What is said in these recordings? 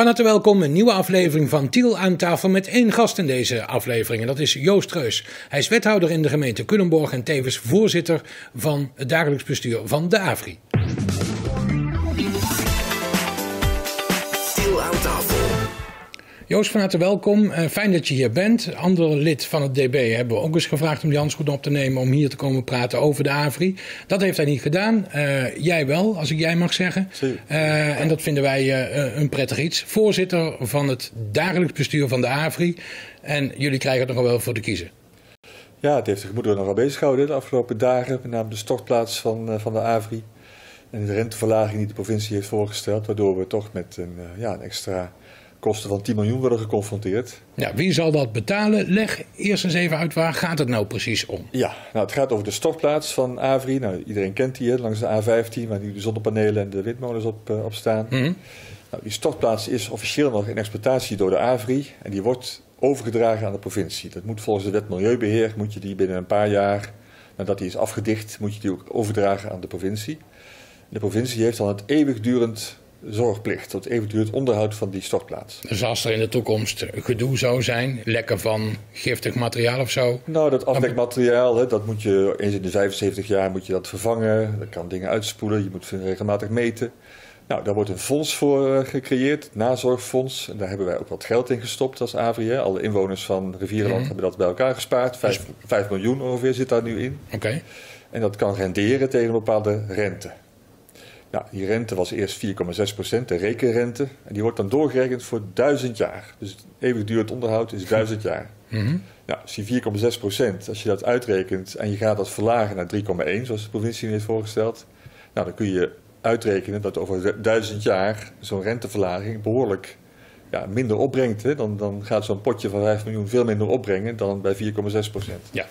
Van harte welkom, een nieuwe aflevering van Tiel aan tafel met één gast in deze aflevering. En dat is Joost Reus. Hij is wethouder in de gemeente Culemborg en tevens voorzitter van het dagelijks bestuur van de AVRI. Joost, van harte welkom. Eh, fijn dat je hier bent. Ander lid van het DB hebben we ook eens gevraagd om die handschoen op te nemen om hier te komen praten over de AVRI. Dat heeft hij niet gedaan. Eh, jij wel, als ik jij mag zeggen. Eh, en dat vinden wij een prettig iets. Voorzitter van het dagelijks bestuur van de AVRI. En jullie krijgen het nog wel voor te kiezen. Ja, het heeft de gemoederen nogal bezig gehouden de afgelopen dagen. Met name de stortplaats van, van de AVRI. En de renteverlaging die de provincie heeft voorgesteld. Waardoor we toch met een, ja, een extra kosten van 10 miljoen worden geconfronteerd. Ja, wie zal dat betalen? Leg eerst eens even uit waar gaat het nou precies om? Ja, nou, het gaat over de stortplaats van AVRI. Nou, iedereen kent die, hè, langs de A15, waar nu de zonnepanelen en de windmolens op, eh, op staan. Mhm. Nou, die stortplaats is officieel nog in exploitatie door de AVRI. En die wordt overgedragen aan de provincie. Dat moet volgens de wet Milieubeheer, moet je die binnen een paar jaar, nadat die is afgedicht, moet je die ook overdragen aan de provincie. De provincie heeft dan het eeuwigdurend zorgplicht, het eeuwigdurend onderhoud van die stortplaats. Dus als er in de toekomst gedoe zou zijn, lekken van giftig materiaal of zo. Nou, dat afdekmateriaal, hè, dat moet je eens in de 75 jaar moet je dat vervangen. Dat kan dingen uitspoelen, je moet regelmatig meten. Nou, daar wordt een fonds voor eh, gecreëerd, het nazorgfonds. En daar hebben wij ook wat geld in gestopt als AVRI. Hè. Alle inwoners van Rivierenland Mhm. hebben dat bij elkaar gespaard. Vijf, vijf miljoen ongeveer zit daar nu in. Oké. En dat kan renderen tegen een bepaalde rente. Nou, die rente was eerst 4,6 procent, de rekenrente. En die wordt dan doorgerekend voor duizend jaar. Dus het eeuwigdurend onderhoud is duizend jaar. Nou, als die 4,6 procent, als je dat uitrekent en je gaat dat verlagen naar 3,1, zoals de provincie heeft voorgesteld, nou, dan kun je uitrekenen dat over duizend jaar zo'n renteverlaging behoorlijk ja, minder opbrengt. Hè? Dan, dan gaat zo'n potje van 5 miljoen veel minder opbrengen dan bij 4,6 procent. Ja.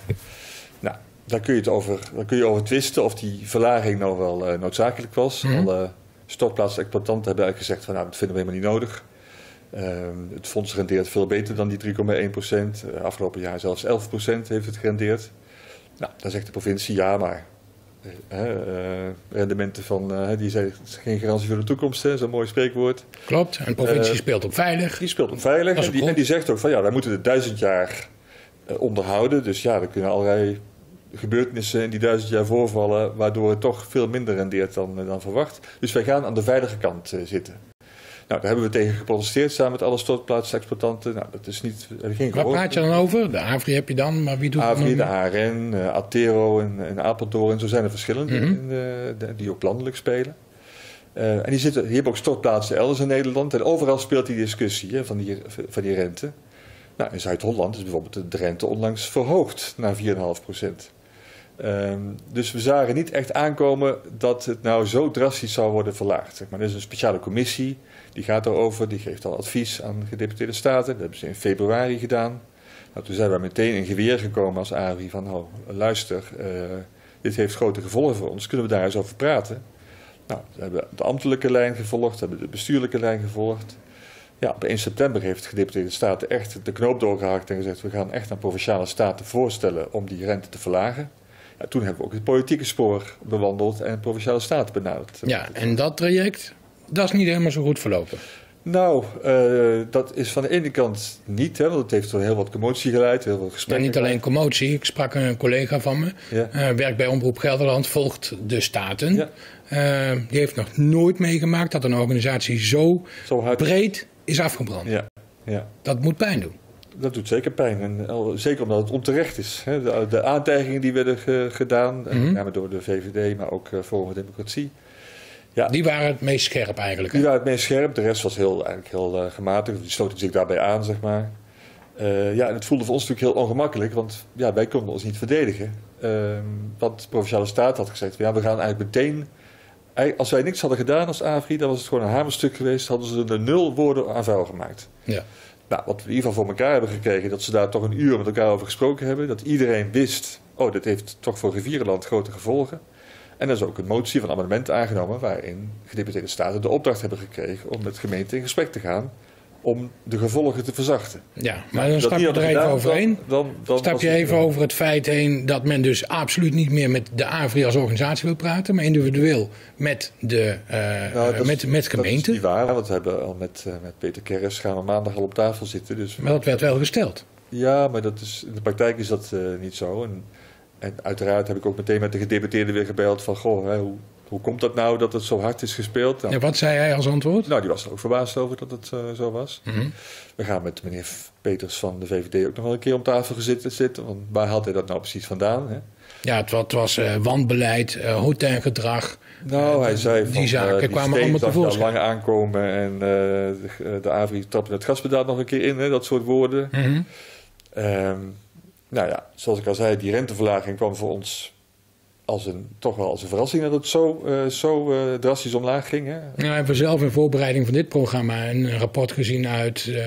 Daar kun je het over, daar kun je over twisten of die verlaging nou wel eh, noodzakelijk was. Mhm. Alle stortplaatsexploitanten hebben eigenlijk gezegd van nou, dat vinden we helemaal niet nodig. Ehm, het fonds rendeert veel beter dan die 3,1 procent. Eh, afgelopen jaar zelfs 11 procent heeft het gerendeerd. Nou, dan zegt de provincie ja, maar eh, eh, rendementen van, eh, die zijn geen garantie voor de toekomst, zo'n mooi spreekwoord. Klopt. En de provincie Eh, speelt op veilig. Die speelt op veilig en die, en die zegt ook van ja, wij moeten het duizend jaar eh, onderhouden. Dus ja, er kunnen allerlei gebeurtenissen in die duizend jaar voorvallen, waardoor het toch veel minder rendeert dan, eh, dan verwacht. Dus wij gaan aan de veilige kant eh, zitten. Nou, daar hebben we tegen geprotesteerd samen met alle stortplaatsexploitanten. Nou, dat is niet, er ging Waar praat je dan over? De AVRI heb je dan, maar wie doet AVRI, de? ARN, eh, Atero en, en Apeldoorn. Zo zijn er verschillende Mhm. in, eh, de- die ook landelijk spelen. Eh, en die, zitten, die hebben ook stortplaatsen elders in Nederland. En overal speelt die discussie hè, van, die, van die rente. Nou, in Zuid-Holland is bijvoorbeeld de rente onlangs verhoogd naar 4,5 procent. Ehm, dus we zagen niet echt aankomen dat het nou zo drastisch zou worden verlaagd. Zeg maar. Er is een speciale commissie, die gaat erover, die geeft al advies aan gedeputeerde staten. Dat hebben ze in februari gedaan. Nou, toen zijn we meteen in geweer gekomen als AVI van, oh, luister, eh, dit heeft grote gevolgen voor ons, kunnen we daar eens over praten? Nou, we hebben de ambtelijke lijn gevolgd, hebben de bestuurlijke lijn gevolgd. Ja, op 1 september heeft de gedeputeerde staten echt de knoop doorgehakt en gezegd, we gaan echt aan provinciale staten voorstellen om die rente te verlagen. Ja, toen hebben we ook het politieke spoor bewandeld en provinciale staten benaderd. Ja, en dat traject, dat is niet helemaal zo goed verlopen. Nou, eh, dat is van de ene kant niet, hè, want het heeft tot heel wat commotie geleid, heel veel Ja, gesprekken. niet alleen commotie. Ik sprak een collega van me, Ja. eh, werkt bij Omroep Gelderland, volgt de staten. Ja. Eh, die heeft nog nooit meegemaakt dat een organisatie zo Zo breed is afgebrand. Ja, ja. Dat moet pijn doen. Dat doet zeker pijn. En zeker omdat het onterecht is. Hè. De, de aantijgingen die werden ge- gedaan, met name door de VVD, maar ook eh, Forum voor Democratie. Ja, die, Die waren het meest scherp eigenlijk. hè? waren het meest scherp. De rest was heel, eigenlijk heel eh, gematigd. Die sloten zich daarbij aan, zeg maar. Eh, ja, en het voelde voor ons natuurlijk heel ongemakkelijk, want ja, wij konden ons niet verdedigen. Ehm, want de Provinciale Staat had gezegd, ja, we gaan eigenlijk meteen... Als wij niks hadden gedaan als AVRI, dan was het gewoon een hamerstuk geweest. Hadden ze er nul woorden aan vuil gemaakt. Ja. Nou, wat we in ieder geval voor elkaar hebben gekregen, dat ze daar toch een uur met elkaar over gesproken hebben. Dat iedereen wist, oh, dit heeft toch voor Rivierenland grote gevolgen. En er is ook een motie van amendement aangenomen waarin gedeputeerde staten de opdracht hebben gekregen om met gemeenten in gesprek te gaan om de gevolgen te verzachten. Ja, maar dan stap je er even overheen. Dan, dan, stap je even over het feit heen dat men dus absoluut niet meer met de AVRI als organisatie wil praten, maar individueel met de uh, met, met gemeenten. Dat is niet waar, want we hebben al met, uh, met Peter Kerris gaan we maandag al op tafel zitten. Dus maar dat werd wel gesteld. Ja, maar dat is, in de praktijk is dat uh, niet zo. En, en, uiteraard heb ik ook meteen met de gedeputeerde weer gebeld van, goh, hè, hoe, hoe komt dat nou dat het zo hard is gespeeld? Nou, ja, wat zei hij als antwoord? Nou, die was er ook verbaasd over dat het uh, zo was. Mm -hmm. We gaan met meneer Peters van de VVD ook nog wel een keer om tafel gezitten zitten. Want waar had hij dat nou precies vandaan? Hè? Ja, het, het was uh, wanbeleid, uh, hotelgedrag. Nou, hij zei van, die zaken uh, kwamen allemaal tevoorschijn. lang aankomen en de, de AVRI trapte het gaspedaal nog een keer in, hè, dat soort woorden. Mm -hmm. um, nou ja, zoals ik al zei, die renteverlaging kwam voor ons als een, toch wel als een verrassing dat het zo, uh, zo uh, drastisch omlaag ging. Hè? Nou, we hebben zelf in voorbereiding van dit programma een rapport gezien uit uh,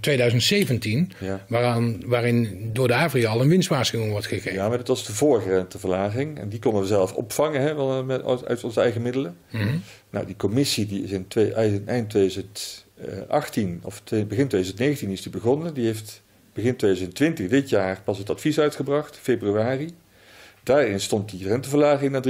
2017, ja. waaraan, waarin door de AVRI al een winstwaarschuwing wordt gegeven. Ja, maar dat was de vorige renteverlaging en die konden we zelf opvangen hè, wel, met, uit onze eigen middelen. Mm -hmm. Nou, die commissie die is in twee, eind 2018 of begin 2019 is die begonnen. Die heeft begin 2020, dit jaar, pas het advies uitgebracht, februari. Daarin stond die renteverlaging naar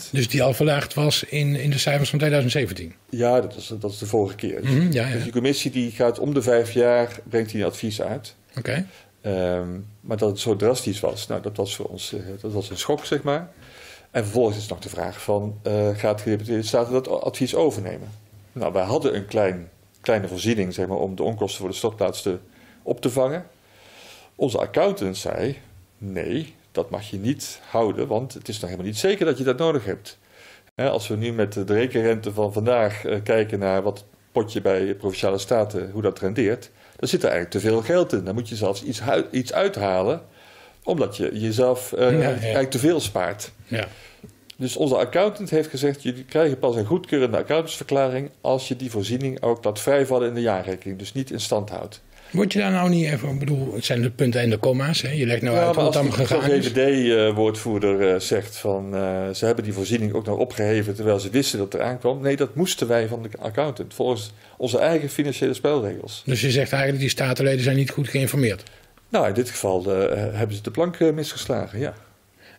3,1% Dus die al verlaagd was in, in de cijfers van 2017? Ja, dat is, dat is de vorige keer. Mm -hmm, ja, ja. Dus die commissie die gaat om de vijf jaar, brengt die een advies uit. Oké. Okay. Um, maar dat het zo drastisch was, nou, dat was voor ons uh, dat was een schok, zeg maar. En vervolgens is nog de vraag van, uh, gaat de gedeputeerde staten dat advies overnemen? Nou, wij hadden een klein, kleine voorziening, zeg maar, om de onkosten voor de stortplaats te, op te vangen. Onze accountant zei, nee, dat mag je niet houden, want het is nog helemaal niet zeker dat je dat nodig hebt. Als we nu met de rekenrente van vandaag eh, kijken naar wat potje bij provinciale staten, hoe dat rendeert, dan zit er eigenlijk te veel geld in. Dan moet je zelfs iets, iets uithalen, omdat je jezelf uh, ja, ja. eigenlijk te veel spaart. Ja. Dus onze accountant heeft gezegd: jullie krijgen pas een goedkeurende accountantsverklaring als je die voorziening ook laat vrijvallen in de jaarrekening, dus niet in stand houdt. Word je daar nou niet even, ik bedoel, het zijn de punten en de comma's. Hè? Je legt nou ja, uit hoe het allemaal gegaan is. Als de VVD-woordvoerder uh, zegt van uh, ze hebben die voorziening ook nog opgeheven terwijl ze wisten dat het eraan kwam. Nee, dat moesten wij van de accountant volgens onze eigen financiële spelregels. Dus je zegt eigenlijk die statenleden zijn niet goed geïnformeerd? Nou, in dit geval uh, hebben ze de plank misgeslagen, ja.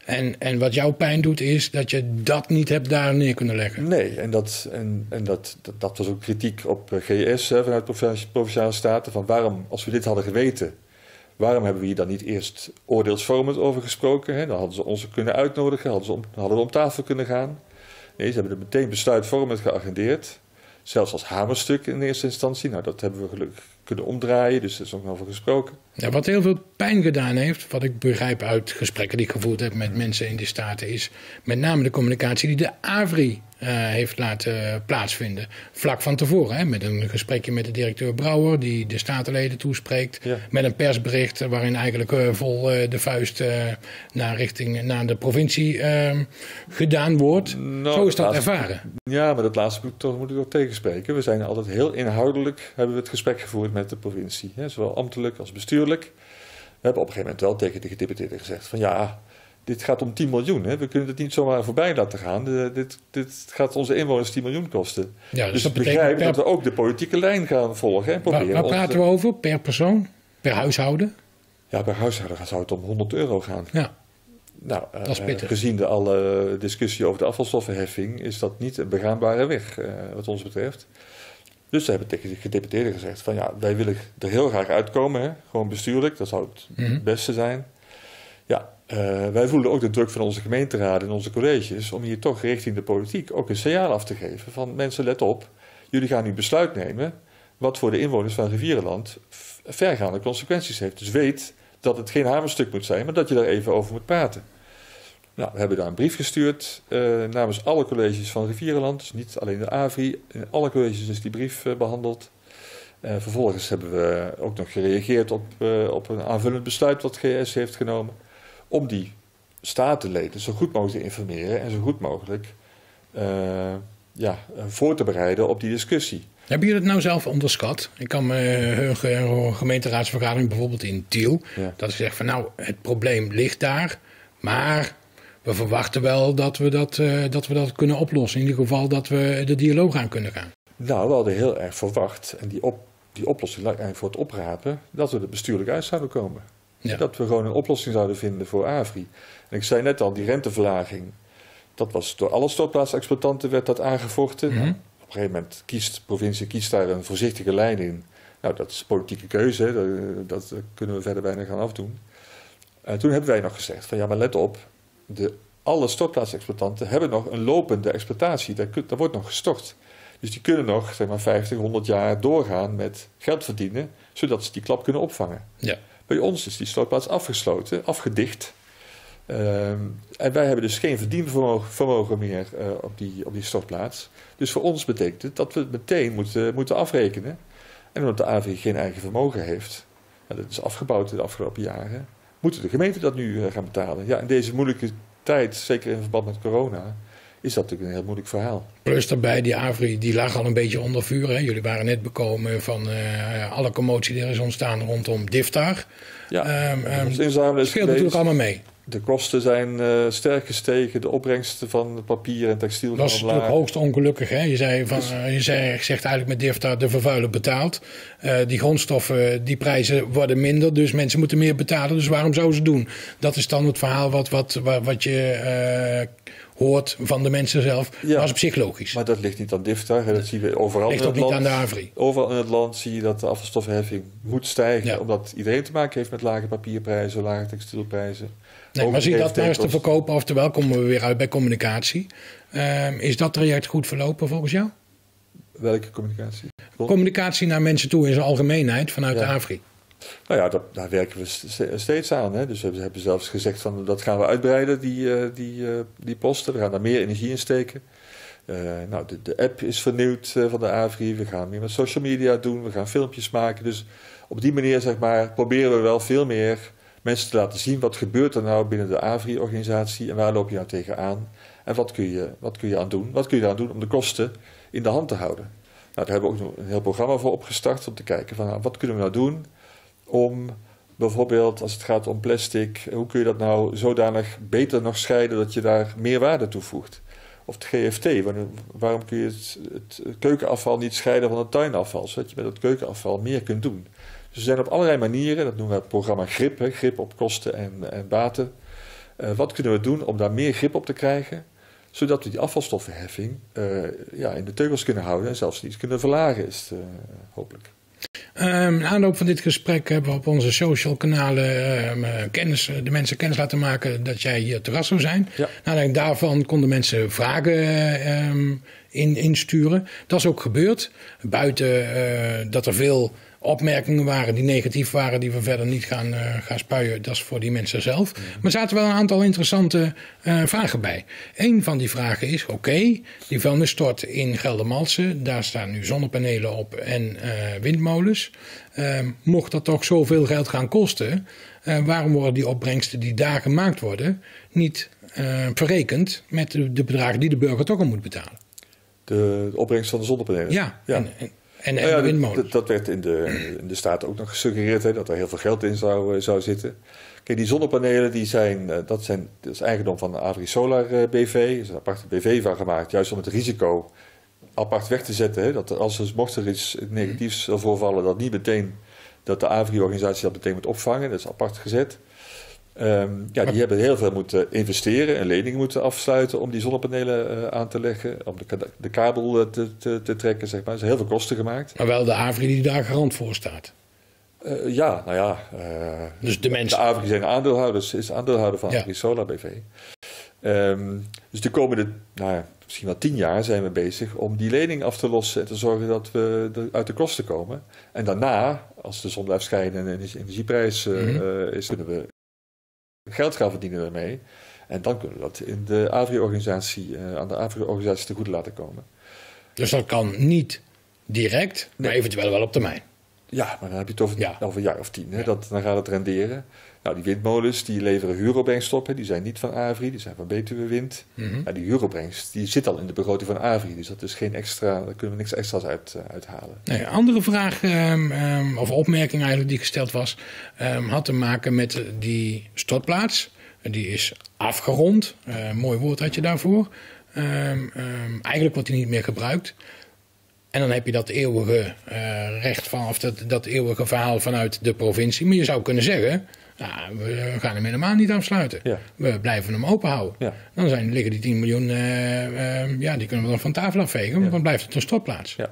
En, en wat jouw pijn doet is dat je dat niet hebt daar neer kunnen leggen. Nee, en dat, en, en dat, dat, was ook kritiek op GS hè, vanuit Provinciale Staten. Van waarom, als we dit hadden geweten, waarom hebben we hier dan niet eerst oordeelsvormend over gesproken? Hè? Dan hadden ze ons kunnen uitnodigen, hadden, ze om, hadden we om tafel kunnen gaan. Nee, ze hebben er meteen besluitvormend geagendeerd. Zelfs als hamerstuk in eerste instantie. Nou, dat hebben we gelukkig kunnen omdraaien, dus er is ook over gesproken. Ja, wat heel veel pijn gedaan heeft, wat ik begrijp uit gesprekken die ik gevoerd heb met mensen in de Staten, is met name de communicatie die de AVRI uh, heeft laten plaatsvinden. Vlak van tevoren, hè, met een gesprekje met de directeur Brouwer, die de statenleden toespreekt. Ja. Met een persbericht waarin eigenlijk uh, vol uh, de vuist naar, richting, naar de provincie gedaan wordt. Nou, Zo is dat laatste, ervaren. Ja, maar dat laatste moet, toch, moet ik ook tegenspreken. We zijn altijd heel inhoudelijk, hebben we het gesprek gevoerd met de provincie. Hè, zowel ambtelijk als bestuurlijk. We hebben op een gegeven moment wel tegen de gedeputeerde gezegd van ja, dit gaat om 10 miljoen. Hè? We kunnen het niet zomaar voorbij laten gaan. De, dit, dit gaat onze inwoners 10 miljoen kosten. Ja, dus, dus ik begrijp per... dat we ook de politieke lijn gaan volgen. Hè? Waar, waar praten we over? Per persoon? Per huishouden? Ja, per huishouden zou het om 100 euro gaan. Ja. Nou, uh, gezien de alle discussie over de afvalstoffenheffing is dat niet een begaanbare weg, uh, wat ons betreft. Dus ze hebben tegen de gedeputeerden gezegd van ja, wij willen er heel graag uitkomen, hè? gewoon bestuurlijk, dat zou het mm -hmm. beste zijn. Uh, wij voelen ook de druk van onze gemeenteraden en onze colleges om hier toch richting de politiek ook een signaal af te geven van mensen let op, jullie gaan nu besluit nemen wat voor de inwoners van Rivierenland vergaande consequenties heeft. Dus weet dat het geen hamerstuk moet zijn, maar dat je daar even over moet praten. Nou, we hebben daar een brief gestuurd uh, namens alle colleges van Rivierenland, dus niet alleen de AVI. In alle colleges is die brief uh, behandeld. Vervolgens hebben we ook nog gereageerd op, op een aanvullend besluit wat GS heeft genomen om die statenleden zo goed mogelijk te informeren en zo goed mogelijk ja, voor te bereiden op die discussie. Hebben jullie het nou zelf onderschat? Ik kan me hun gemeenteraadsvergadering bijvoorbeeld in Tiel, ja. dat ze zeggen van nou, het probleem ligt daar, maar we verwachten wel dat we dat, uh, dat we dat kunnen oplossen. In ieder geval dat we de dialoog aan kunnen gaan. Nou, we hadden heel erg verwacht. En die, op, die oplossing eigenlijk voor het oprapen, dat we er bestuurlijk uit zouden komen. Ja. Dat we gewoon een oplossing zouden vinden voor Avri. En ik zei net al, die renteverlaging, dat was door alle stortplaatsexploitanten werd dat aangevochten. Mhm. Nou, op een gegeven moment kiest de provincie kiest daar een voorzichtige lijn in. Nou, dat is politieke keuze, hè. dat, dat kunnen we verder bijna gaan afdoen. En toen hebben wij nog gezegd van ja, maar let op, de, alle stortplaatsexploitanten hebben nog een lopende exploitatie. Daar wordt nog gestort. Dus die kunnen nog zeg maar 50, 100 jaar doorgaan met geld verdienen, zodat ze die klap kunnen opvangen. Ja. Bij ons is die stortplaats afgesloten, afgedicht. Ehm, en wij hebben dus geen verdienvermogen vermogen meer eh, op, die, op die stortplaats. Dus voor ons betekent het dat we het meteen moeten, moeten afrekenen. En omdat de AV geen eigen vermogen heeft, ja, dat is afgebouwd de afgelopen jaren, moeten de gemeenten dat nu eh, gaan betalen. Ja, in deze moeilijke tijd, zeker in verband met corona, is dat natuurlijk een heel moeilijk verhaal. Plus daarbij, die Avri die lag al een beetje onder vuur. Hè? Jullie waren net bekomen van eh, alle commotie die er is ontstaan rondom Diftar. Ja, Ehm, ehm, ons inzamelen is speelt natuurlijk allemaal mee. De kosten zijn eh, sterk gestegen, de opbrengsten van papier en textiel Dat is natuurlijk hoogst ongelukkig. Hè? Je, zei van, Dus- eh, je zei, zegt eigenlijk met Diftar de vervuiler betaalt. Die grondstoffen, die prijzen worden minder. Dus mensen moeten meer betalen. Dus waarom zouden ze doen? Dat is dan het verhaal wat, wat, wat, wat je hoort van de mensen zelf. Ja. Dat is op zich logisch. Maar dat ligt niet aan DIFTA, hè, dat zien we overal Ligt in ook het niet land. aan de Avri. Overal in het land zie je dat de afvalstoffenheffing moet stijgen, Ja. omdat iedereen te maken heeft met lage papierprijzen, lage textielprijzen. Nee, Ook maar zie je dat maar eens te verkopen, oftewel komen we weer uit bij communicatie. Ehm, is dat traject goed verlopen volgens jou? Welke communicatie? Communicatie naar mensen toe in zijn algemeenheid vanuit Ja. de Afri. Nou ja, dat, daar werken we st- steeds aan. Hè. Dus we hebben zelfs gezegd van dat gaan we uitbreiden, die, eh, die, eh, die posten. We gaan daar meer energie in steken. Eh, nou, de, de app is vernieuwd van de AVRI. We gaan meer met social media doen. We gaan filmpjes maken. Dus op die manier zeg maar, proberen we wel veel meer mensen te laten zien. Wat gebeurt er nou binnen de AVRI-organisatie en waar loop je nou tegenaan? En wat kun je, wat kun je aan doen? Wat kun je eraan doen om de kosten in de hand te houden? Nou, daar hebben we ook een heel programma voor opgestart om te kijken van nou, wat kunnen we nou doen om bijvoorbeeld als het gaat om plastic, hoe kun je dat nou zodanig beter nog scheiden dat je daar meer waarde toevoegt? Of het GFT, waarom, kun je het, keukenafval niet scheiden van het tuinafval, zodat je met het keukenafval meer kunt doen? Dus er zijn op allerlei manieren, dat noemen we het programma GRIP, grip op kosten en, en baten. Eh, wat kunnen we doen om daar meer grip op te krijgen, zodat we die afvalstoffenheffing eh, ja, in de teugels kunnen houden en zelfs iets kunnen verlagen, is eh, hopelijk. In aanloop van dit gesprek hebben we op onze social kanalen ehm, eh, kennis, de mensen kennis laten maken dat jij hier te gast zou zijn. Ja. Nou, daarvan konden mensen vragen ehm, in, insturen. Dat is ook gebeurd. Buiten eh, dat er veel opmerkingen waren die negatief waren, die we verder niet gaan, eh, gaan spuien. Dat is voor die mensen zelf. Maar er zaten wel een aantal interessante eh, vragen bij. Een van die vragen is: oké, die vuilnisstort in Geldermalsen, daar staan nu zonnepanelen op en eh, windmolens. Mocht dat toch zoveel geld gaan kosten, waarom worden die opbrengsten die daar gemaakt worden niet verrekend met de, de bedragen die de burger toch al moet betalen? De, de opbrengst van de zonnepanelen. Ja, ja. en, en, en, Nou en ja, de dat- windmolens. dat, dat werd in de, in de staat ook nog gesuggereerd, hè, dat er heel veel geld in zou, eh, zou zitten. Kijk, die zonnepanelen, die zijn, eh, dat, zijn, dat is eigendom van de Avri Solar eh, BV. Er is een aparte BV van gemaakt, juist om het risico apart weg te zetten. Hè, dat er, als er, mocht er iets negatiefs zou voorvallen, dat niet meteen, dat de Avri-organisatie dat meteen moet opvangen. Dat is apart gezet. Ehm, ja, die hebben heel veel moeten investeren en leningen moeten afsluiten om die zonnepanelen eh, aan te leggen, om de, de kabel eh, te, te, te trekken, zeg maar. Er zijn heel veel kosten gemaakt. Maar wel de Avri die daar garant voor staat. Eh, ja, nou ja. Dus de de mensen. Avri zijn aandeelhouders, is aandeelhouder van Ja. Avri Solar BV. Ehm, dus de komende, nou ja, misschien wel tien jaar zijn we bezig om die lening af te lossen en te zorgen dat we er uit de kosten komen. En daarna, als de zon blijft schijnen en de energieprijs Mhm. is, kunnen we geld gaan verdienen daarmee. En dan kunnen we dat in de Avri-organisatie, eh, aan de Avri-organisatie te goed laten komen. Dus dat kan niet direct, maar Nee. eventueel wel op termijn. Ja, maar dan heb je het over, Ja. over een jaar of tien. Hè? Ja. Dat, dan gaat het renderen. Nou, die windmolens die leveren huuropbrengst op. Hè? Die zijn niet van Avri, die zijn van Betuwe Wind. Mhm. Ja, die huuropbrengst die zit al in de begroting van Avri. Dus dat is geen extra, daar kunnen we niks extra's uit, eh, uithalen. Nee, andere vraag ehm, ehm, of opmerking eigenlijk die gesteld was, ehm, had te maken met eh, die stortplaats. Die is afgerond. Eh, mooi woord had je daarvoor. Eigenlijk wordt die niet meer gebruikt. En dan heb je dat eeuwige eh, recht van, of dat, dat eeuwige verhaal vanuit de provincie. Maar je zou kunnen zeggen, nou, we gaan hem helemaal niet afsluiten. Ja. We blijven hem open houden. Ja. Dan zijn, liggen die 10 miljoen, eh, eh, ja, die kunnen we dan van tafel afvegen. Want dan blijft het een stopplaats. Ja.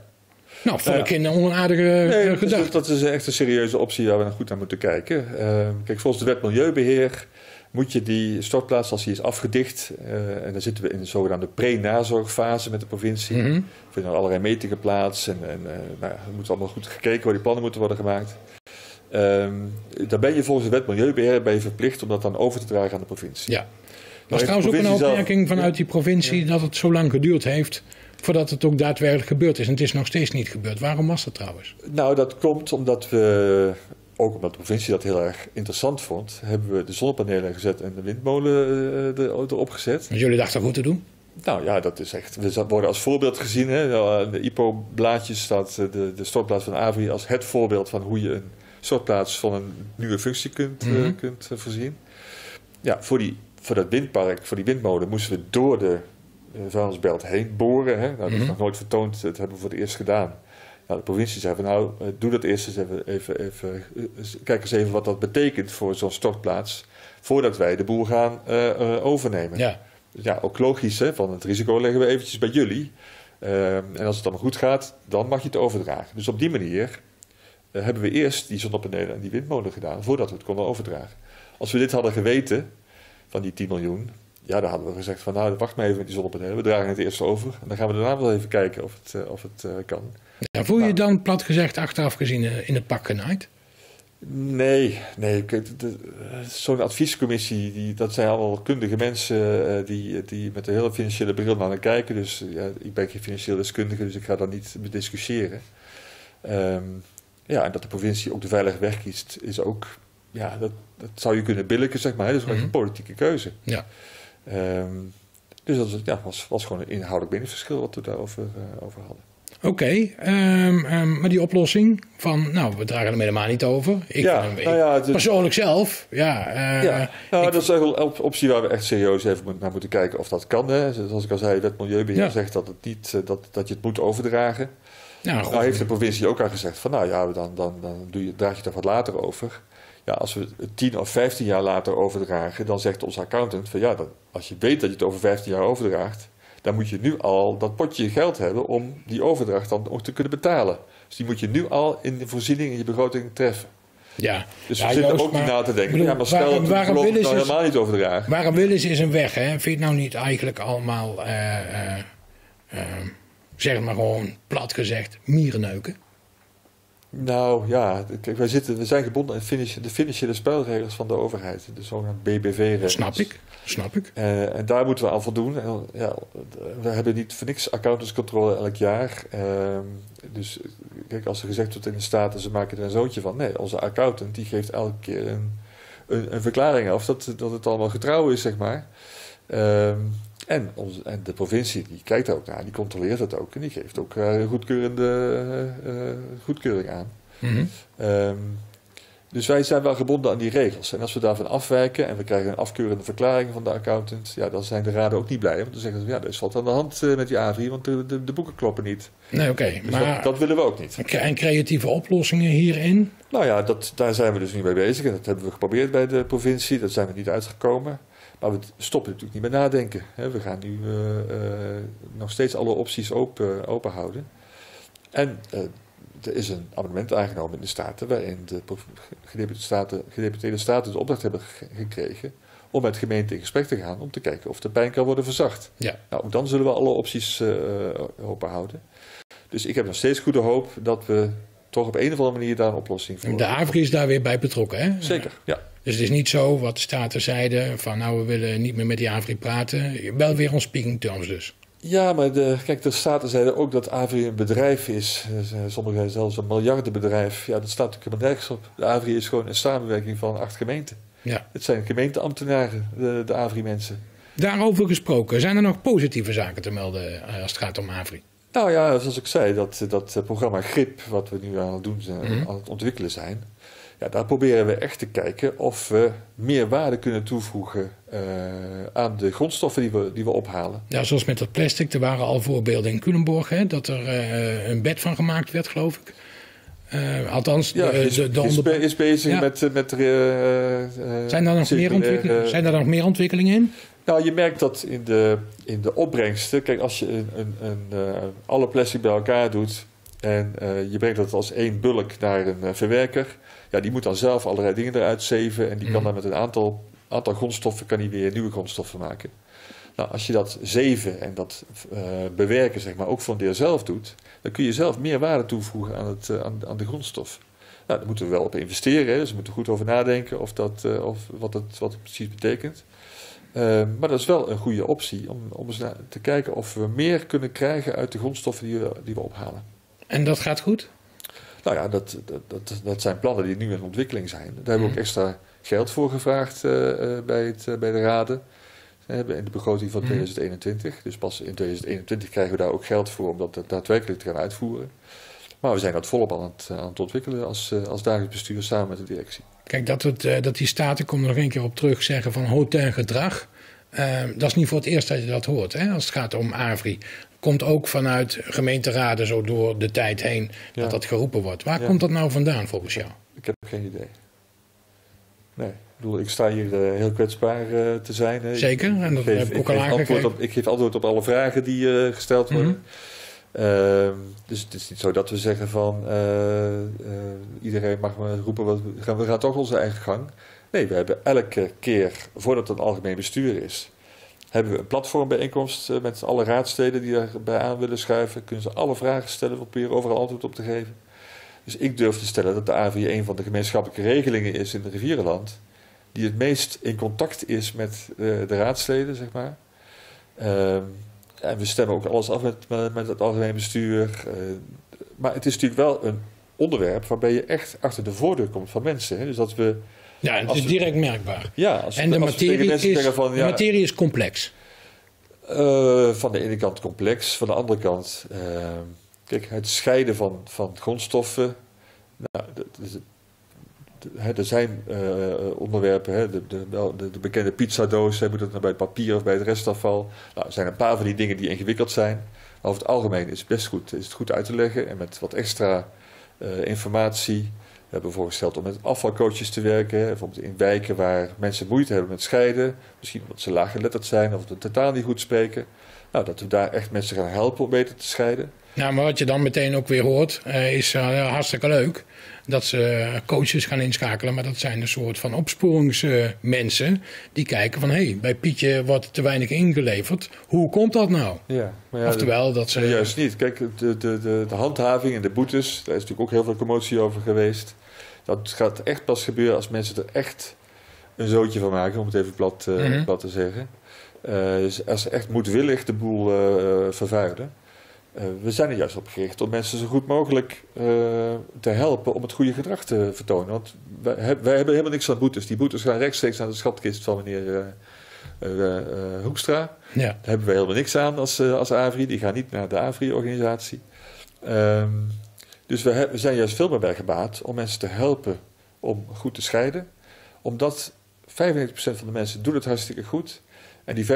Nou, vond ik ja. een onaardige Nee, eh, dat is, gedachte. dat is echt een serieuze optie waar we goed naar moeten kijken. Eh, kijk, volgens de wet Milieubeheer moet je die stortplaats, als die is afgedicht, eh, en dan zitten we in de zogenaamde pre-nazorgfase met de provincie. Mhm. Er vinden allerlei metingen plaats en, en eh, nou ja, er moet allemaal goed gekeken worden, die plannen moeten worden gemaakt. Ehm, dan ben je volgens de wet Milieubeheer ben je verplicht om dat dan over te dragen aan de provincie. Ja. Was heeft trouwens ook een zelf- opmerking vanuit die provincie dat het zo lang geduurd heeft voordat het ook daadwerkelijk gebeurd is. En het is nog steeds niet gebeurd. Waarom was dat trouwens? Nou, dat komt omdat we, ook omdat de provincie dat heel erg interessant vond, hebben we de zonnepanelen gezet en de windmolen eh, er- erop gezet. Jullie dachten goed te doen. Nou ja, dat is echt. We worden als voorbeeld gezien. Hè. In de IPO-blaadjes staat eh, de, de stortplaats van Avri als het voorbeeld van hoe je een stortplaats van een nieuwe functie kunt, eh, Mhm. kunt eh, voorzien. Ja, voor, die, voor dat windpark, voor die windmolen, moesten we door de uh, vuilnisbelt heen boren. Hè. Nou, dat is Mhm. nog nooit vertoond, dat hebben we voor het eerst gedaan. Nou, de provincie zei van nou, eh, doe dat eerst eens even, even, even eh, kijk eens even wat dat betekent voor zo'n stortplaats, voordat wij de boel gaan eh, eh, overnemen Ja. ja, ook logisch, hè, van het risico leggen we eventjes bij jullie. Ehm, en als het allemaal goed gaat, dan mag je het overdragen. Dus op die manier eh, hebben we eerst die zonnepanelen en die windmolen gedaan, voordat we het konden overdragen. Als we dit hadden geweten, van die 10 miljoen, ja, dan hadden we gezegd van nou, wacht maar even met die zonnepanelen, we dragen het eerst over. En dan gaan we daarna wel even kijken of het, eh, of het eh, kan. Ja, voel je je dan plat gezegd achteraf gezien eh, in het pak genaaid? Nee, nee. Zo'n adviescommissie, die, dat zijn allemaal kundige mensen eh, die, die met een hele financiële bril naar kijken. Dus eh, ja, ik ben geen financieel deskundige, dus ik ga daar niet mee discussiëren. Ehm, ja, en dat de provincie ook de veilige weg kiest, is ook, ja, dat, dat zou je kunnen billiken, zeg maar. Dat is gewoon Mhm. een politieke keuze. Ja. Ehm, dus dat was, ja, was, was gewoon een inhoudelijk meningsverschil wat we daarover eh, over hadden. Oké, ehm, ehm, maar die oplossing van, nou, we dragen hem helemaal niet over. Ik, Ja, nou ja, het- persoonlijk zelf, ja. eh, Ja, nou, dat is wel een optie waar we echt serieus even naar moeten kijken of dat kan. Hè. Zoals ik al zei, wet Milieubeheer Ja. zegt dat, het niet, eh, dat, dat je het moet overdragen. Nou, goed. Nou heeft de provincie ook al gezegd van nou ja, dan, dan, dan doe je, draag je het er wat later over. Ja, als we het 10 of 15 jaar later overdragen, dan zegt onze accountant van ja, dan, als je weet dat je het over 15 jaar overdraagt, dan moet je nu al dat potje geld hebben om die overdracht dan ook te kunnen betalen. Dus die moet je nu al in de voorziening in je begroting treffen. ja. Dus Ja, we zitten Joost, ook niet na te denken. bedoel, ja, maar stel waarom- waarom willen nou ze- helemaal niet overdragen. Waarom willen ze is een weg, hè? Vind je het nou niet eigenlijk allemaal, eh, eh, eh, zeg maar gewoon plat gezegd, mierenneuken? Nou ja, kijk, wij zitten, we zijn gebonden aan finish, de financiële spelregels van de overheid, de zogenaamde BBV-regels. Snap ik, snap ik. Eh, en daar moeten we aan voldoen. En, ja, we hebben niet voor niks accountantscontrole elk jaar. Ehm, dus kijk, als er gezegd wordt in de Staten, ze maken er een zoontje van. Nee, onze accountant die geeft elke keer een, een, een verklaring af dat, dat het allemaal getrouw is, zeg maar. Ehm, en, onze, en de provincie die kijkt daar ook naar, die controleert het ook. En die geeft ook een goedkeurende eh, eh, goedkeuring aan. Mhm. Ehm, dus wij zijn wel gebonden aan die regels. En als we daarvan afwijken en we krijgen een afkeurende verklaring van de accountant, ja, dan zijn de raden ook niet blij. Want dan zeggen ze, ja, er is wat aan de hand met die AVI, want de, de, de boeken kloppen niet. Nee, oké. Dus maar dat, dat willen we ook niet. en creatieve oplossingen hierin? Nou ja, dat, daar zijn we dus nu mee bezig. En dat hebben we geprobeerd bij de provincie. Dat zijn we niet uitgekomen. Maar we stoppen natuurlijk niet met nadenken. hè. We gaan nu eh, eh, nog steeds alle opties open, open houden. En eh, er is een amendement aangenomen in de Staten... waarin de gedeputeerde staten, gedeputeerde staten de opdracht hebben ge- gekregen... om met gemeenten in gesprek te gaan... om te kijken of de pijn kan worden verzacht. Ja. Nou, ook dan zullen we alle opties eh, open houden. Dus ik heb nog steeds goede hoop dat we toch op een of andere manier daar een oplossing voor De AVRI is daar weer bij betrokken, hè? Zeker, ja. Dus het is niet zo wat de Staten zeiden van nou we willen niet meer met die AVRI praten. Wel weer on speaking terms dus. Ja, maar de, kijk, de Staten zeiden ook dat Avri een bedrijf is. Eh, Sommigen zeiden zelfs een miljardenbedrijf. Ja, dat staat natuurlijk helemaal nergens op. De Avri is gewoon een samenwerking van acht gemeenten. Ja. Het zijn gemeenteambtenaren, de, de Avri-mensen. Daarover gesproken, zijn er nog positieve zaken te melden eh, als het gaat om AVRI? Nou ja, zoals ik zei, dat, dat eh, programma GRIP, wat we nu aan het doen zijn, Mhm. aan het ontwikkelen zijn. Ja, daar proberen we echt te kijken of we meer waarde kunnen toevoegen uh, aan de grondstoffen die we, die we ophalen. Ja, zoals met dat plastic. Er waren al voorbeelden in Culemborg, hè, dat er uh, een bed van gemaakt werd, geloof ik. Uh, althans, ja, de, is, de, de is, is bezig ja. met... met zijn, daar nog meer ontwikkelingen, zijn daar nog meer ontwikkelingen in? Nou, je merkt dat in de, in de opbrengsten... Kijk, als je een, een, een, alle plastic bij elkaar doet... en je brengt dat als één bulk naar een verwerker ja, die moet dan zelf allerlei dingen eruit zeven. En die kan mhm. dan met een aantal, aantal grondstoffen kan die weer nieuwe grondstoffen maken. Nou, als je dat zeven en dat uh, bewerken zeg maar, ook van deel zelf doet, dan kun je zelf meer waarde toevoegen aan, het, uh, aan, aan, de grondstof. Nou, daar moeten we wel op investeren, hè, dus we moeten goed over nadenken of dat, uh, of wat, het, wat het precies betekent. maar dat is wel een goede optie om, om eens te kijken of we meer kunnen krijgen uit de grondstoffen die we, die we ophalen. En dat gaat goed? Nou ja, dat, dat, dat, zijn plannen die nu in ontwikkeling zijn. Daar hebben we ook mhm. extra geld voor gevraagd uh, bij, het, uh, bij de raden. in de begroting van 2021. Mhm. Dus pas in 2021 krijgen we daar ook geld voor om dat daadwerkelijk te gaan uitvoeren. Maar we zijn dat volop aan het, aan het ontwikkelen als, als dagelijks bestuur samen met de directie. Kijk, dat, het, dat die staten, kom er nog een keer op terug, zeggen van hotel gedrag. dat is niet voor het eerst dat je dat hoort, hè, als het gaat om AVRI komt ook vanuit gemeenteraden zo door de tijd heen dat dat geroepen wordt. Waar komt dat nou vandaan volgens jou? Ik heb geen idee. Nee, ik bedoel, ik sta hier uh, heel kwetsbaar uh, te zijn. Hè. Zeker, en dat geef, heb ik ook al aangegeven. ik geef antwoord op alle vragen die uh, gesteld worden. Mm -hmm. dus het is niet zo dat we zeggen van iedereen mag maar roepen, we gaan, we gaan toch onze eigen gang. Nee, we hebben elke keer, voordat het een algemeen bestuur is, hebben we een platformbijeenkomst eh, met alle raadsteden die daarbij aan willen schuiven. Kunnen ze alle vragen stellen, we proberen overal antwoord op te geven. Dus ik durf te stellen dat de AVI een van de gemeenschappelijke regelingen is in de rivierenland. Die het meest in contact is met de, eh, de raadsleden, zeg maar. Uh, en we stemmen ook alles af met, met het algemeen bestuur. Uh, maar het is natuurlijk wel een onderwerp waarbij je echt achter de voordeur komt van mensen. Hè? Dus dat we ja, het is direct merkbaar. Ja, als, en de, materie is, van, ja, de materie is complex. Uh, van de ene kant complex, van de andere kant. Uh, kijk, het scheiden van, van grondstoffen. Nou, er zijn uh, onderwerpen, hè, de, de, de, de, bekende pizzadoos, moet nou bij het papier of bij het restafval. Nou, er zijn een paar van die dingen die ingewikkeld zijn. Maar over het algemeen is het best goed, is het goed uit te leggen en met wat extra informatie we hebben voorgesteld om met afvalcoaches te werken. Bijvoorbeeld in wijken waar mensen moeite hebben met scheiden. Misschien omdat ze laaggeletterd zijn of de totaal niet goed spreken. Nou, dat we daar echt mensen gaan helpen om beter te scheiden. Nou, maar wat je dan meteen ook weer hoort, uh, is uh, hartstikke leuk. Dat ze coaches gaan inschakelen, maar dat zijn een soort van opsporingsmensen. die kijken van, hé, hey, bij Pietje wordt te weinig ingeleverd. Hoe komt dat nou? Ja, maar ja, Oftewel, dat ze... Juist niet. Kijk, de, de, de, de handhaving en de boetes, daar is natuurlijk ook heel veel commotie over geweest. Dat gaat echt pas gebeuren als mensen er echt een zootje van maken, om het even plat, uh, plat te zeggen. Uh, dus als ze echt moedwillig de boel uh, vervuilen. We zijn er juist op gericht om mensen zo goed mogelijk te helpen om het goede gedrag te vertonen. Want wij, wij, hebben helemaal niks aan boetes. Die boetes gaan rechtstreeks naar de schatkist van meneer Hoekstra. Ja. Daar hebben we helemaal niks aan als, als AVRI. Die gaan niet naar de AVRI-organisatie. Ehm, dus we, we, zijn juist veel meer bij gebaat om mensen te helpen om goed te scheiden. Omdat 95% van de mensen doen het hartstikke goed. En die 5%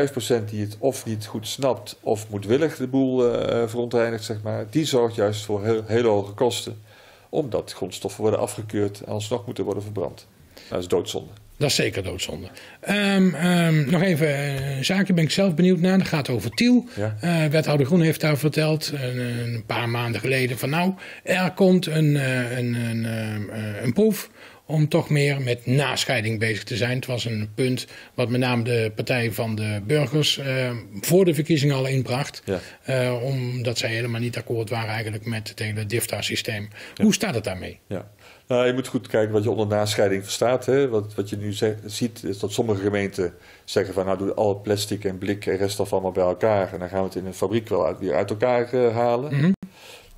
die het of niet goed snapt of moedwillig de boel uh, verontreinigt, zeg maar, die zorgt juist voor heel, hele hoge kosten. Omdat grondstoffen worden afgekeurd en alsnog moeten worden verbrand. Dat is doodzonde. Dat is zeker doodzonde. Um, um, nog even eh, een zaakje, ben ik zelf benieuwd naar. Dat gaat over Tiel. Ja. Uh, wethouder Groen heeft daar verteld een, een, paar maanden geleden van nou, er komt een, eh, een, een, een proef om toch meer met nascheiding bezig te zijn. Het was een punt wat met name de Partij van de Burgers uh, voor de verkiezingen al inbracht. Ja. Uh, omdat zij helemaal niet akkoord waren eigenlijk met het hele DIFTA-systeem. Hoe staat het daarmee? Ja. Nou, je moet goed kijken wat je onder nascheiding verstaat. Hè. Wat, wat je nu ziet is dat sommige gemeenten zeggen van nou doe alle plastic en blik en restafval allemaal bij elkaar. En dan gaan we het in een fabriek wel uit, weer uit elkaar uh, halen. Mm -hmm.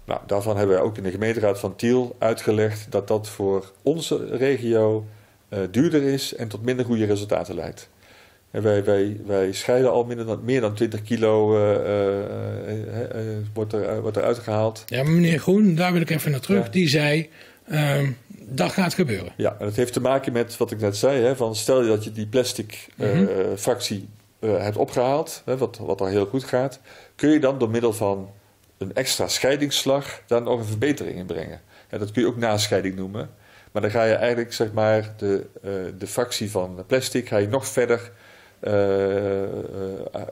Nou, daarvan hebben wij ook in de gemeenteraad van Tiel uitgelegd dat dat voor onze regio uh, duurder is en tot minder goede resultaten leidt. En wij, wij, wij scheiden al minder dan, meer dan 20 kilo uh, wordt, er, wordt er uitgehaald. Ja, maar meneer Groen, daar wil ik even naar terug. Die zei, Ehm, Dat gaat gebeuren. Ja, en dat heeft te maken met wat ik net zei. Hè, van stel je dat je die plastic eh, Mhm. fractie eh, hebt opgehaald, hè, wat, wat al heel goed gaat, kun je dan door middel van een extra scheidingsslag daar nog een verbetering in brengen. Ja, dat kun je ook nascheiding noemen. Maar dan ga je eigenlijk zeg maar, de, eh, de fractie van plastic ga je nog verder eh, eh,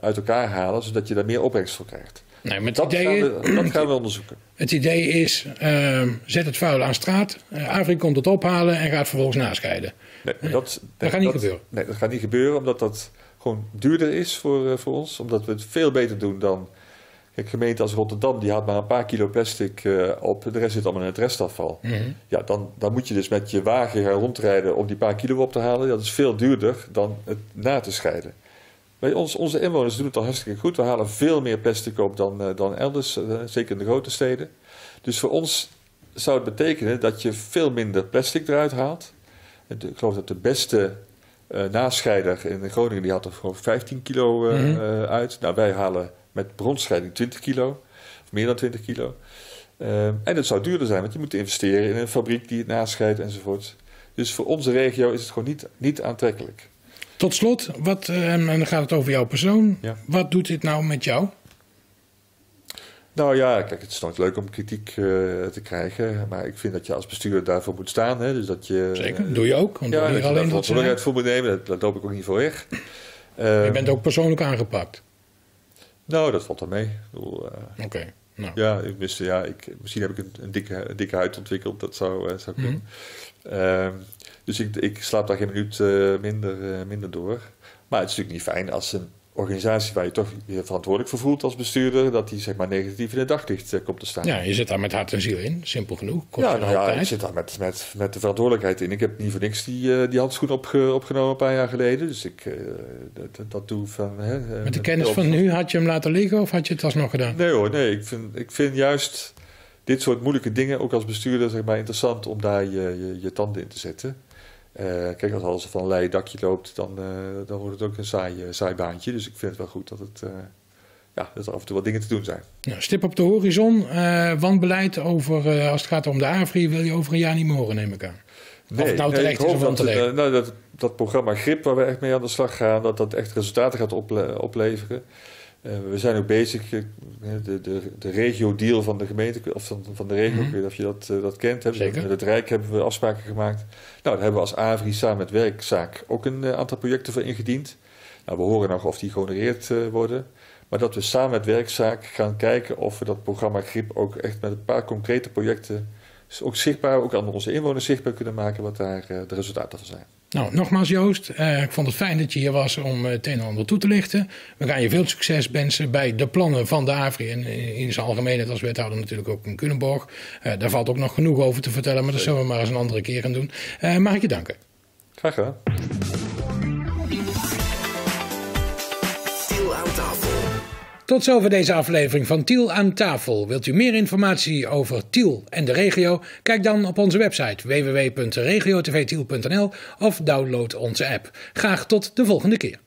uit elkaar halen, zodat je daar meer opbrengst voor krijgt. Nee, met Dat gaan, we, dat gaan we onderzoeken. het idee is, ehm, zet het vuil aan straat. Uh, Avri komt het ophalen en gaat vervolgens nascheiden. Nee, dat, Dat gaat niet gebeuren. Nee, dat gaat niet gebeuren omdat dat gewoon duurder is voor, eh, voor ons. Omdat we het veel beter doen dan... Kijk, gemeente als Rotterdam, die haalt maar een paar kilo plastic eh, op. De rest zit allemaal in het restafval. Mhm. Ja, dan, dan moet je dus met je wagen gaan rondrijden om die paar kilo op te halen. Dat is veel duurder dan het na te scheiden. Bij ons, onze inwoners doen het al hartstikke goed. We halen veel meer plastic op dan, eh, dan elders, eh, zeker in de grote steden. Dus voor ons zou het betekenen dat je veel minder plastic eruit haalt. Ik geloof dat de beste nascheider in Groningen, die had er gewoon 15 kilo Mhm. uit. Nou, wij halen met bronscheiding 20 kilo, of meer dan 20 kilo. Eh, en het zou duurder zijn, want je moet investeren in een fabriek die het nascheidt enzovoort. Dus voor onze regio is het gewoon niet, niet aantrekkelijk. Tot slot, wat, eh, en dan gaat het over jouw persoon. Ja. Wat doet dit nou met jou? Nou ja, kijk, het is nooit leuk om kritiek eh, te krijgen. Maar ik vind dat je als bestuurder daarvoor moet staan. Hè, dus dat je, Zeker, doe je ook. Want Ja, dat je daar alleen dat zijn. verantwoordelijkheid voor moet nemen. Dat, dat loop ik ook niet voor weg. Eh, Je bent ook persoonlijk aangepakt. Nou, dat valt wel mee. Ik bedoel, eh, Oké. Nou, ja, ik wist, ja ik, misschien heb ik een, een, dikke, een dikke huid ontwikkeld. Dat zou, eh, zou kunnen. Mhm. Ehm, dus ik, ik slaap daar geen minuut eh, minder, minder door. Maar het is natuurlijk niet fijn als een organisatie waar je toch je verantwoordelijk voor voelt als bestuurder, dat die zeg maar negatief in het daglicht eh, komt te staan. ja, je zit daar met hart en ziel in. Simpel genoeg. Kost Ja, een nou ja, zit daar met, met, met de verantwoordelijkheid in. Ik heb niet voor niks die, eh, die handschoen opge- opgenomen een paar jaar geleden. Dus ik eh, dat, doe van... Hè, Met de kennis van nu, had je hem laten liggen of had je het alsnog gedaan? Nee hoor, nee. Ik vind, ik vind juist dit soort moeilijke dingen, ook als bestuurder, zeg maar, interessant om daar je, je, je tanden in te zetten. Eh, kijk, als alles van een leien dakje loopt, dan, eh, dan wordt het ook een saai, eh, saai baantje. Dus ik vind het wel goed dat, het, ja, dat er af en toe wat dingen te doen zijn. Nou, stip op de horizon. wanbeleid over, als het gaat om de AVRI, wil je over een jaar niet meer horen, neem ik aan. of het nou terecht ik is of onterecht. nou, dat, dat programma GRIP, waar we echt mee aan de slag gaan, dat dat echt resultaten gaat ople- opleveren. Eh, we zijn ook bezig, eh, de, de, de regio-deal van de gemeente, of van, van de regio, Mhm. ik weet of je dat, eh, dat kent. Hè. Zeker. Met het Rijk hebben we afspraken gemaakt. Nou, daar hebben we als AVRI samen met Werkzaak ook een aantal projecten voor ingediend. Nou, we horen nog of die gehonoreerd eh, worden. Maar dat we samen met Werkzaak gaan kijken of we dat programma GRIP ook echt met een paar concrete projecten ook zichtbaar, ook aan onze inwoners zichtbaar kunnen maken wat daar de resultaten van zijn. Nou, nogmaals Joost, eh, ik vond het fijn dat je hier was om eh, het een en ander toe te lichten. We gaan je veel succes wensen bij de plannen van de AVRI en eh, in zijn algemeenheid als wethouder natuurlijk ook in. Eh, daar valt ook nog genoeg over te vertellen, maar dat zullen we maar eens een andere keer gaan doen. Mag ik je danken? Graag gedaan. Tot zover deze aflevering van Tiel aan tafel. Wilt u meer informatie over Tiel en de regio? Kijk dan op onze website www.regiotvtiel.nl of download onze app. Graag tot de volgende keer.